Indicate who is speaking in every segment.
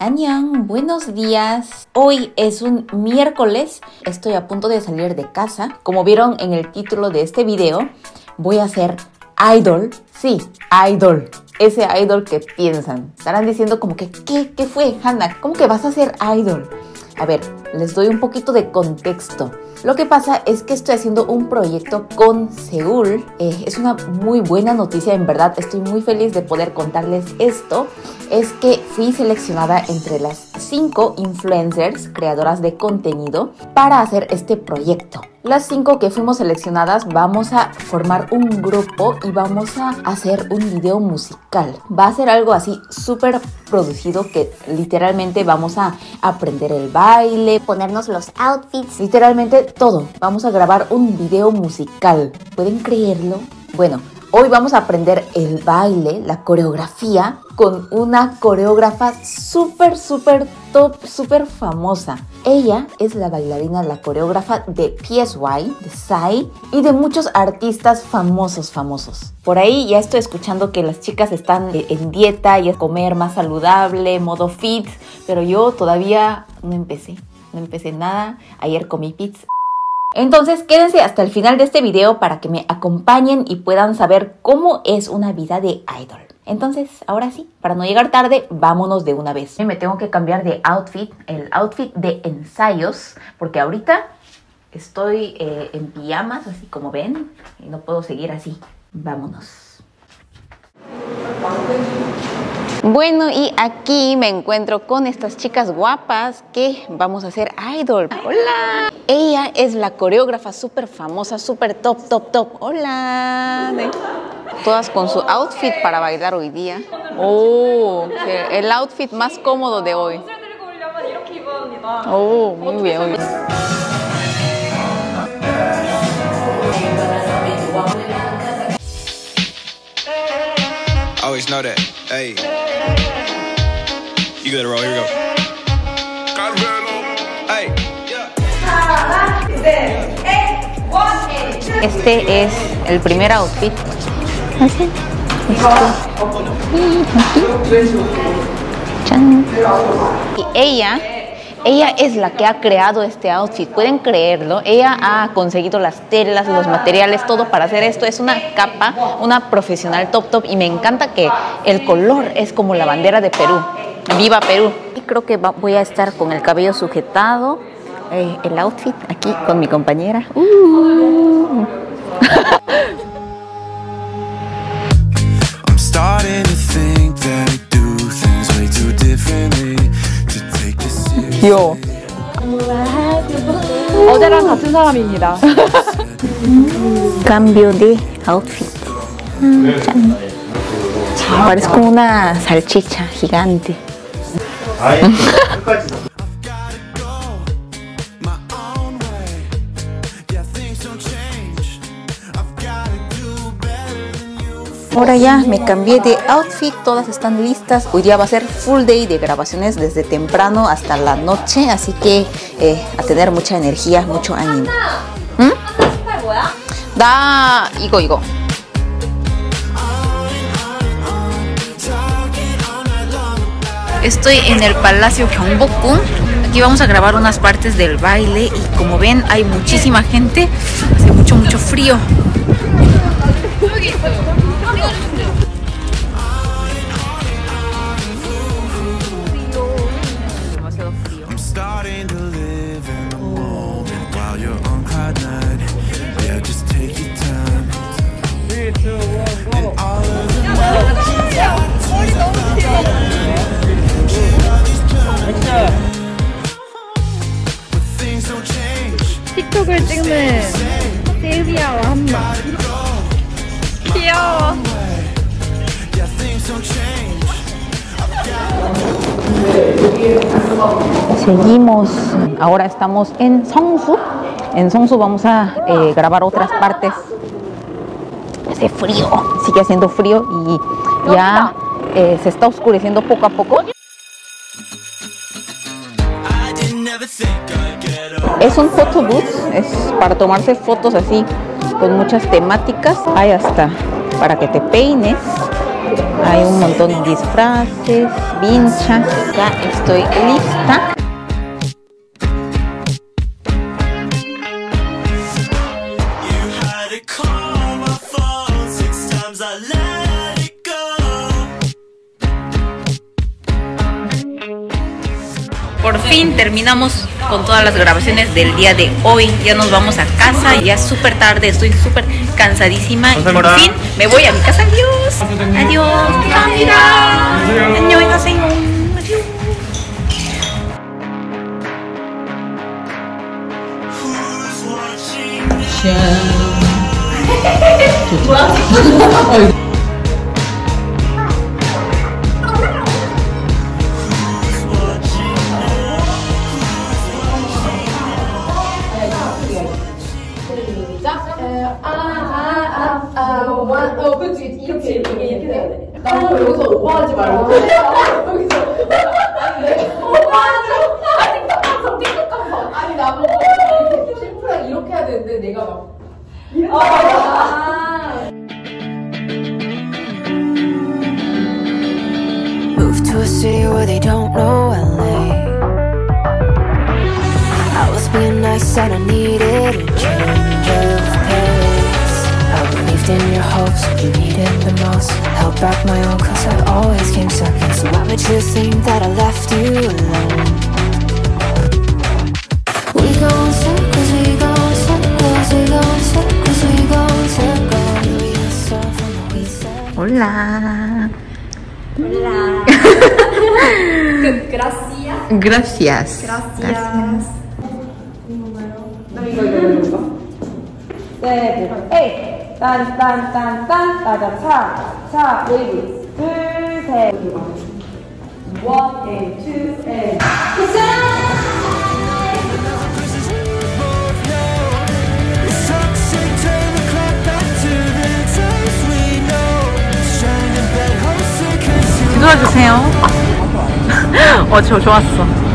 Speaker 1: Annyeong, buenos días. Hoy es un miércoles. Estoy a punto de salir de casa. Como vieron en el título de este video, voy a ser idol. Sí, idol. Ese idol que piensan. Estarán diciendo como que, ¿qué? ¿Qué fue, Hannah? ¿Cómo que vas a ser idol? A ver, les doy un poquito de contexto. Lo que pasa es que estoy haciendo un proyecto con Seúl. Eh, es una muy buena noticia, en verdad. Estoy muy feliz de poder contarles esto. Es que fui seleccionada entre las cinco influencers creadoras de contenido para hacer este proyecto. Las cinco que fuimos seleccionadas vamos a formar un grupo y vamos a hacer un video musical. Va a ser algo así súper producido que literalmente vamos a aprender el baile,
Speaker 2: ponernos los outfits.
Speaker 1: literalmente todo. Vamos a grabar un video musical. ¿Pueden creerlo? Bueno, hoy vamos a aprender el baile, la coreografía, con una coreógrafa súper, súper top, súper famosa. Ella es la bailarina, la coreógrafa de PSY, de Psy y de muchos artistas famosos, famosos. Por ahí ya estoy escuchando que las chicas están eh, en dieta y a comer más saludable, modo fit, pero yo todavía no empecé. No empecé nada. Ayer comí pizza. Entonces quédense hasta el final de este video para que me acompañen y puedan saber cómo es una vida de idol. Entonces, ahora sí, para no llegar tarde, vámonos de una vez. Me tengo que cambiar de outfit, el outfit de ensayos, porque ahorita estoy eh, en pijamas, así como ven, y no puedo seguir así. Vámonos. Bueno, y aquí me encuentro con estas chicas guapas que vamos a hacer idol. Hola. Ella es la coreógrafa súper famosa, súper top, top, top. Hola. Todas con su outfit para bailar hoy día. Oh, el outfit más cómodo de hoy. Oh, muy bien, muy bien.
Speaker 3: Always know that. Hey. You gotta roll. Here we go.
Speaker 1: Este es el primer outfit. Así. Y ella, ella es la que ha creado este outfit. Pueden creerlo. Ella ha conseguido las telas, los materiales, todo para hacer esto. Es una capa, una profesional top top. Y me encanta que el color es como la bandera de Perú. Viva Perú. Y creo que voy a estar con el cabello sujetado eh, el outfit aquí con mi compañera. Uh.
Speaker 3: I'm starting to think that we do things way too differently. To take this serious.
Speaker 1: 귀여워.
Speaker 4: 어제랑 같은 사람입니다.
Speaker 1: Cambio de outfit. Mm, chan. Parezco una salchicha gigante. Ahora ya me cambié de outfit, todas están listas. Hoy día va a ser full day de grabaciones desde temprano hasta la noche, así que eh, a tener mucha energía, mucho ánimo. ¿Mm? ¿Mm? Da, igo, igo. Estoy en el Palacio Gyeongbokgung. Aquí vamos a grabar unas partes del baile y como ven hay muchísima gente. Hace mucho, mucho frío. 찍어주세요. Ahora estamos en Songsu. En Songsu vamos a eh, grabar otras partes. Hace frío, sigue haciendo frío y ya eh, se está oscureciendo poco a poco. Es un photo booth, es para tomarse fotos así con muchas temáticas. Hay hasta para que te peines, Hay un montón de disfraces, vinchas. Ya estoy lista. terminamos con todas las grabaciones del día de hoy. Ya nos vamos a casa, ya es súper tarde, estoy súper cansadísima. Y por fin me voy a mi casa. Adiós. Adiós. Adiós.
Speaker 3: Adiós.
Speaker 2: 어, 그치. 이렇게, 이렇게, 이렇게 돼야 돼. 나 여기서 오버하지 말고. 여기서. 아니, 내가 오버하지 아, 틱톡 감성, 틱톡 감성. 아니, 나보고 이렇게 심플하게 이렇게 해야 되는데, 내가 막. 아.
Speaker 5: Moved to a city where they don't know LA. I was being nice and I needed a change of in your hopes. You needed the most. Held back my own cause I always came second. So why would you think that I left you alone? We go in circles, we go in circles We go in circles, we go in circles. Hola.
Speaker 1: Hola.
Speaker 2: Gracias.
Speaker 1: Gracias.
Speaker 2: Gracias. Número. No, no, no, no, no. Eh, eh. 딴딴딴딴 따자 차차 웨이브 둘셋
Speaker 3: 원, 에, 투, 에.
Speaker 1: 들어주세요. 어, 저 좋았어.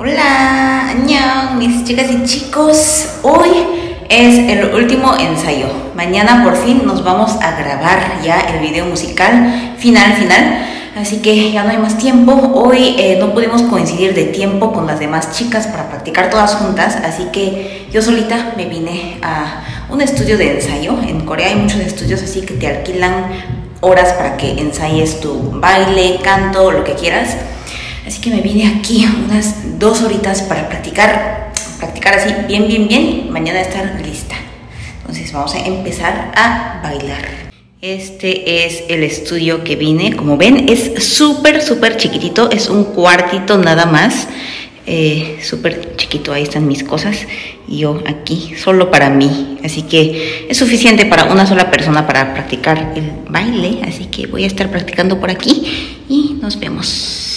Speaker 1: Hola, añón, mis chicas y chicos. Hoy es el último ensayo. Mañana por fin nos vamos a grabar ya el video musical final final. Así que ya no hay más tiempo. Hoy eh, no pudimos coincidir de tiempo con las demás chicas para practicar todas juntas. Así que yo solita me vine a un estudio de ensayo. En Corea hay muchos estudios así que te alquilan horas para que ensayes tu baile, canto, lo que quieras. Así que me vine aquí unas dos horitas para practicar, practicar así bien, bien, bien. Mañana estar lista. Entonces vamos a empezar a bailar. Este es el estudio que vine. Como ven, es súper, súper chiquitito. Es un cuartito nada más. Eh, súper chiquito. Ahí están mis cosas. Y yo aquí, solo para mí. Así que es suficiente para una sola persona para practicar el baile. Así que voy a estar practicando por aquí. Y nos vemos.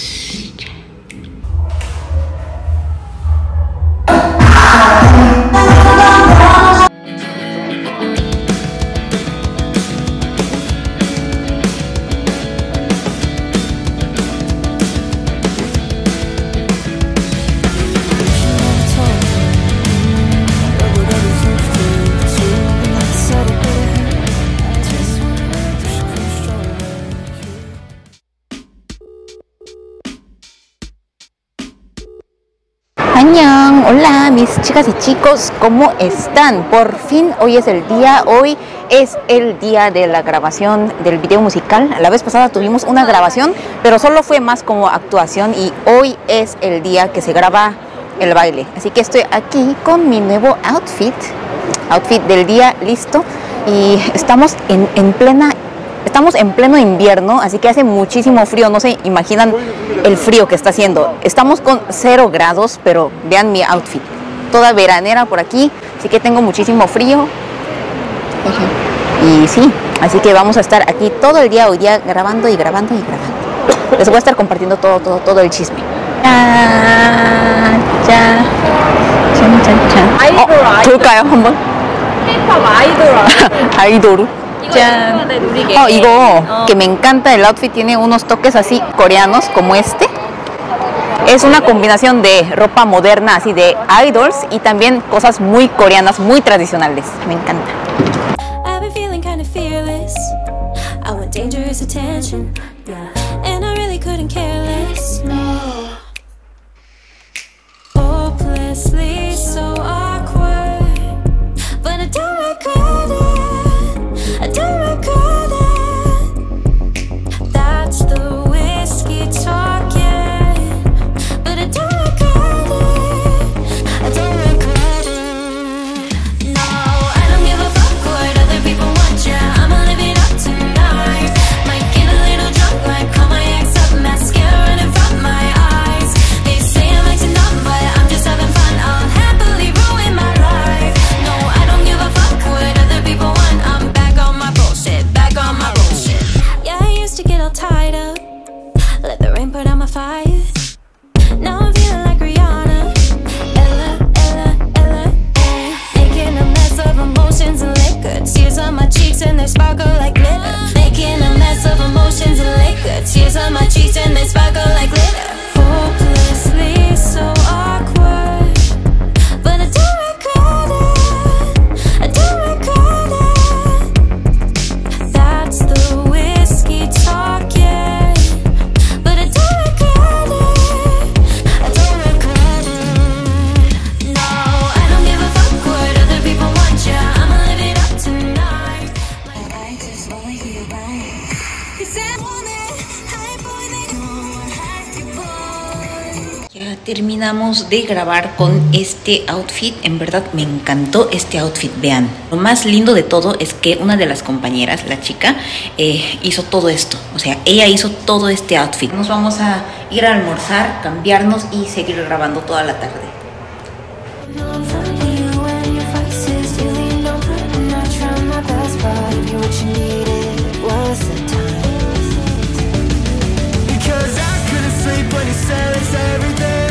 Speaker 1: Hola mis chicas y chicos, ¿cómo están? Por fin, hoy es el día, hoy es el día de la grabación del video musical. La vez pasada tuvimos una grabación, pero solo fue más como actuación y hoy es el día que se graba el baile. Así que estoy aquí con mi nuevo outfit, outfit del día listo y estamos en plena Estamos en pleno invierno, así que hace muchísimo frío, no se imaginan el frío que está haciendo. Estamos con 0 grados, pero vean mi outfit. Toda veranera por aquí, así que tengo muchísimo frío. Y sí, así que vamos a estar aquí todo el día hoy día grabando y grabando y grabando. Les voy a estar compartiendo todo, todo, todo el chisme. 어, 돌까요 한번?
Speaker 2: K-pop 아이돌
Speaker 1: 짠.
Speaker 2: 어,
Speaker 1: oh, que me encanta el outfit tiene unos toques así coreanos como este. Es una combinación de ropa moderna, así de idols y también cosas muy coreanas, muy tradicionales. Me encanta.
Speaker 5: my cheeks in
Speaker 1: this terminamos de grabar con este outfit. En verdad me encantó este outfit, vean. Lo más lindo de todo es que una de las compañeras, la chica, eh, hizo todo esto. O sea, ella hizo todo este outfit. Nos vamos a ir a almorzar, cambiarnos y seguir grabando toda la tarde.
Speaker 3: everything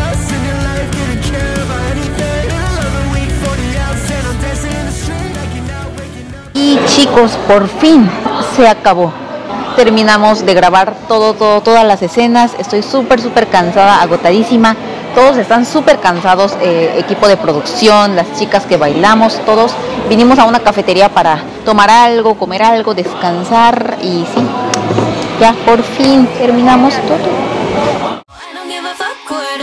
Speaker 1: Chicos, por fin se acabó. Terminamos de grabar todo, todo, todas las escenas. Estoy súper, súper cansada, agotadísima. Todos están súper cansados, eh, equipo de producción, las chicas que bailamos, todos. Vinimos a una cafetería para tomar algo, comer algo, descansar y sí, ya por fin terminamos todo.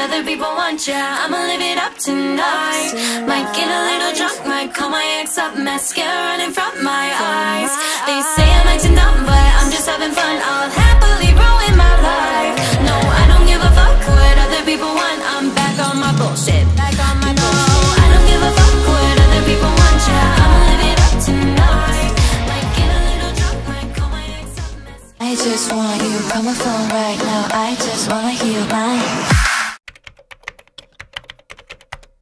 Speaker 5: Other people want ya, I'ma live it up tonight. Might get a little drunk, might call my ex up Mascara running from my eyes. They say